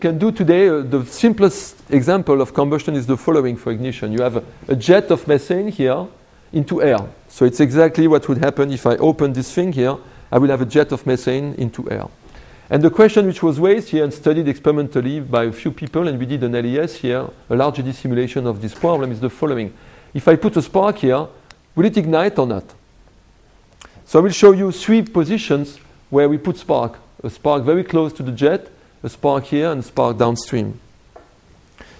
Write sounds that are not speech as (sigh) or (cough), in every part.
can do today, uh, the simplest example of combustion is the following for ignition. You have a, a, jet of methane here into air. So it's exactly what would happen if I open this thing here. I will have a jet of methane into air. And the question which was raised here and studied experimentally by a few people, and we did an LES here, a large eddy simulation of this problem, is the following. If I put a spark here, will it ignite or not? So I will show you three positions where we put spark. A spark very close to the jet, a spark here, and a spark downstream.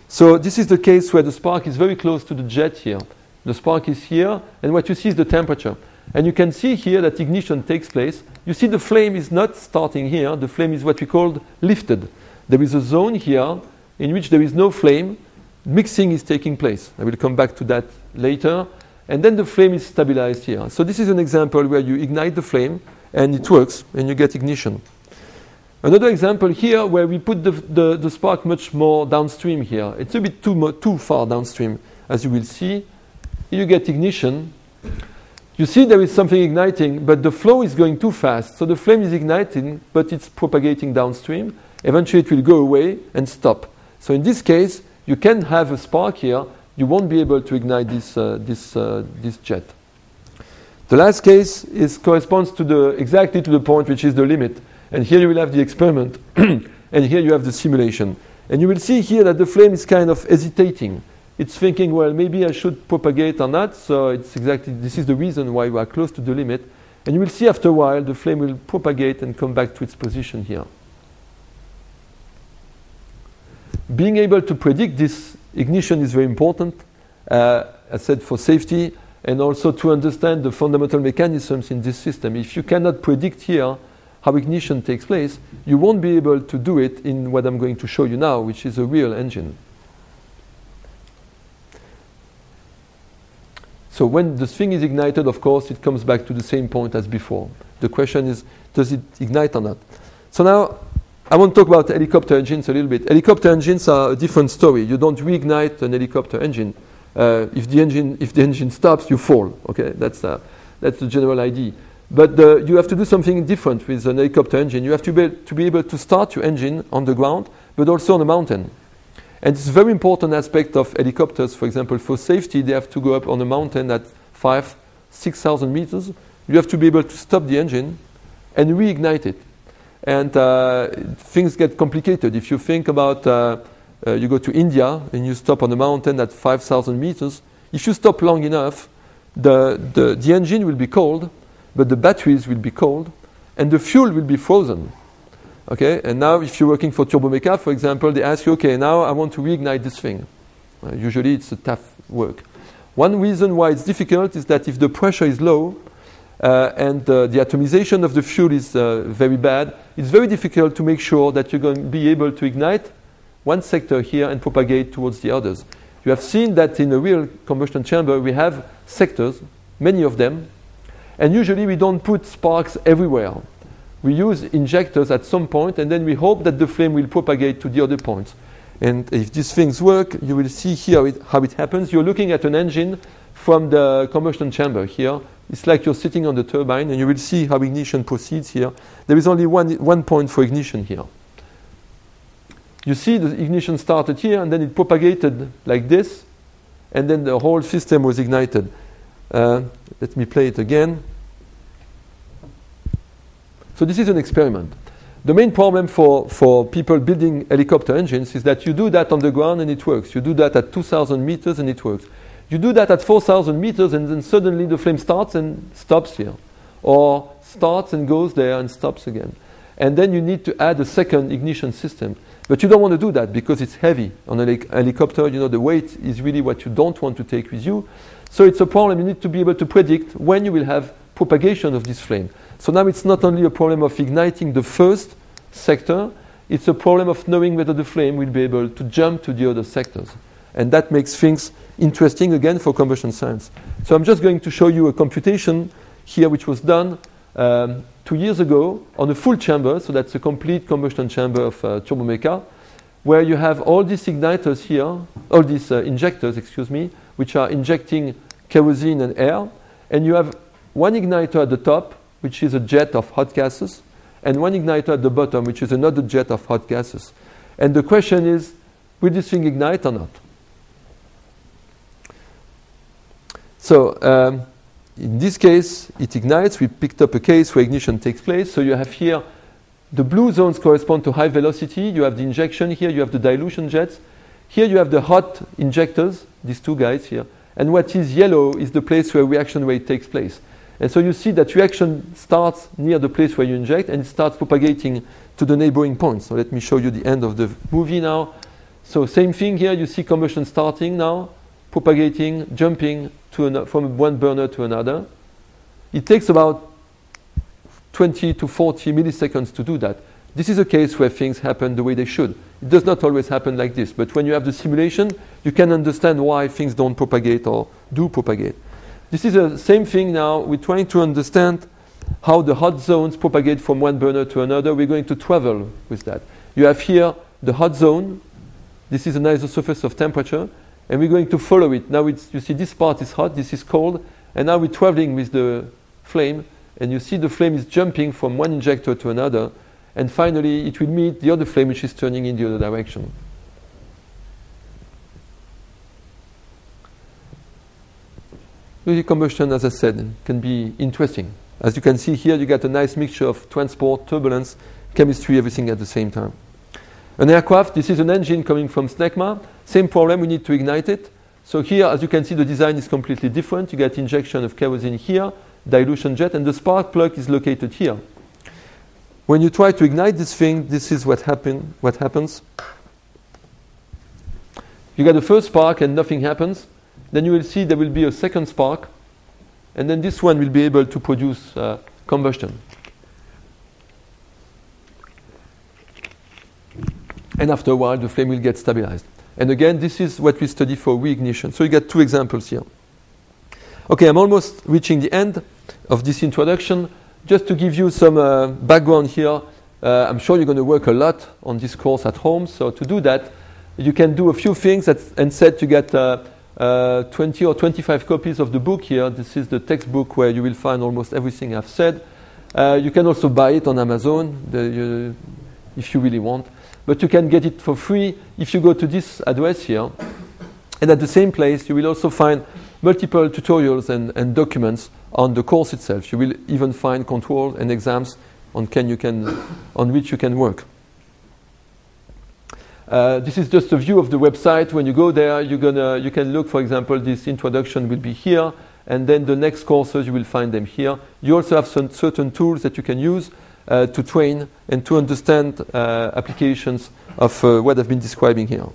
So this is the case where the spark is very close to the jet here. The spark is here, and what you see is the temperature. And you can see here that ignition takes place. You see the flame is not starting here. The flame is what we called lifted. There is a zone here in which there is no flame. Mixing is taking place. I will come back to that later. And then the flame is stabilized here. So this is an example where you ignite the flame and it works and you get ignition. Another example here where we put the, the, the spark much more downstream here. It's a bit too, too far downstream, as you will see. You get ignition. You see there is something igniting, but the flow is going too fast. So the flame is igniting, but it's propagating downstream. Eventually it will go away and stop. So in this case, you can have a spark here. You won't be able to ignite this, uh, this, uh, this jet. The last case is, corresponds to the, exactly to the point which is the limit. And here you will have the experiment, (clears throat) and here you have the simulation. And you will see here that the flame is kind of hesitating. It's thinking, well, maybe I should propagate or not. So it's exactly this is the reason why we are close to the limit. And you will see after a while the flame will propagate and come back to its position here. Being able to predict this ignition is very important. Uh, I said for safety and also to understand the fundamental mechanisms in this system. If you cannot predict here how ignition takes place, you won't be able to do it in what I'm going to show you now, which is a real engine. So when the thing is ignited, of course, it comes back to the same point as before. The question is, does it ignite or not? So now, I want to talk about helicopter engines a little bit. Helicopter engines are a different story. You don't reignite an helicopter engine. Uh, if the engine if the engine stops, you fall. Okay, that's uh, that's the general idea. But uh, you have to do something different with an helicopter engine. You have to be, to be able to start your engine on the ground, but also on a mountain. And it's a very important aspect of helicopters. For example, for safety, they have to go up on a mountain at five, six thousand meters. You have to be able to stop the engine and reignite it. And uh, things get complicated. If you think about uh, uh, you go to India and you stop on a mountain at 5,000 meters, if you stop long enough, the, the, the engine will be cold, but the batteries will be cold, and the fuel will be frozen. Okay, and now if you're working for Turbomeca, for example, they ask you, okay, now I want to reignite this thing. Uh, usually it's a tough work. One reason why it's difficult is that if the pressure is low uh, and uh, the atomization of the fuel is uh, very bad, it's very difficult to make sure that you're going to be able to ignite one sector here and propagate towards the others. You have seen that in a real combustion chamber, we have sectors, many of them, and usually we don't put sparks everywhere. We use injectors at some point, and then we hope that the flame will propagate to the other points. And if these things work, you will see here it, how it happens. You're looking at an engine from the combustion chamber here. It's like you're sitting on the turbine, and you will see how ignition proceeds here. There is only one, one point for ignition here you see the ignition started here and then it propagated like this and then the whole system was ignited. Uh, let me play it again. So this is an experiment. The main problem for, for people building helicopter engines is that you do that on the ground and it works. You do that at 2,000 meters and it works. You do that at 4,000 meters and then suddenly the flame starts and stops here. Or starts and goes there and stops again. And then you need to add a second ignition system. But you don't want to do that because it's heavy. On a helicopter, you know, the weight is really what you don't want to take with you. So it's a problem. You need to be able to predict when you will have propagation of this flame. So now it's not only a problem of igniting the first sector, it's a problem of knowing whether the flame will be able to jump to the other sectors. And that makes things interesting again for combustion science. So I'm just going to show you a computation here which was done um, two years ago on a full chamber, so that's a complete combustion chamber of uh, Turbomeca, where you have all these igniters here, all these uh, injectors, excuse me, which are injecting kerosene and air, and you have one igniter at the top, which is a jet of hot gases, and one igniter at the bottom, which is another jet of hot gases. And the question is, will this thing ignite or not? So um, in this case, it ignites. We picked up a case where ignition takes place. So you have here the blue zones correspond to high velocity. You have the injection here. You have the dilution jets. Here you have the hot injectors, these two guys here. And what is yellow is the place where reaction rate takes place. And so you see that reaction starts near the place where you inject and it starts propagating to the neighboring points. So let me show you the end of the movie now. So same thing here, you see combustion starting now, propagating, jumping to an, from one burner to another. It takes about 20 to 40 milliseconds to do that. This is a case where things happen the way they should. It does not always happen like this, but when you have the simulation, you can understand why things don't propagate or do propagate. This is the same thing now. We're trying to understand how the hot zones propagate from one burner to another. We're going to travel with that. You have here the hot zone. This is an isosurface of temperature, and we're going to follow it. Now you see this part is hot, this is cold, and now we're traveling with the flame, and you see the flame is jumping from one injector to another, and finally it will meet the other flame which is turning in the other direction. Fluid combustion, as I said, can be interesting. As you can see here, you get a nice mixture of transport, turbulence, chemistry, everything at the same time. An aircraft, this is an engine coming from SNECMA. Same problem, we need to ignite it. So here, as you can see, the design is completely different. You get injection of kerosene here, dilution jet, and the spark plug is located here. When you try to ignite this thing, this is what, happen, what happens. You get the first spark and nothing happens. Then you will see there will be a second spark, and then this one will be able to produce uh, combustion. And after a while, the flame will get stabilized. And again, this is what we study for reignition. So you get two examples here. Okay, I'm almost reaching the end of this introduction. Just to give you some uh, background here, uh, I'm sure you're going to work a lot on this course at home. So to do that, you can do a few things and set to get uh, uh, 20 or 25 copies of the book here. This is the textbook where you will find almost everything I've said. Uh, you can also buy it on Amazon the, you, if you really want. But you can get it for free if you go to this address here. And at the same place, you will also find multiple tutorials and, and documents on the course itself. You will even find control and exams on, can you can, on which you can work. Uh, this is just a view of the website. When you go there, you're gonna, you can look, for example, this introduction will be here, and then the next courses, you will find them here. You also have some certain tools that you can use uh, to train and to understand uh, applications of uh, what I've been describing here.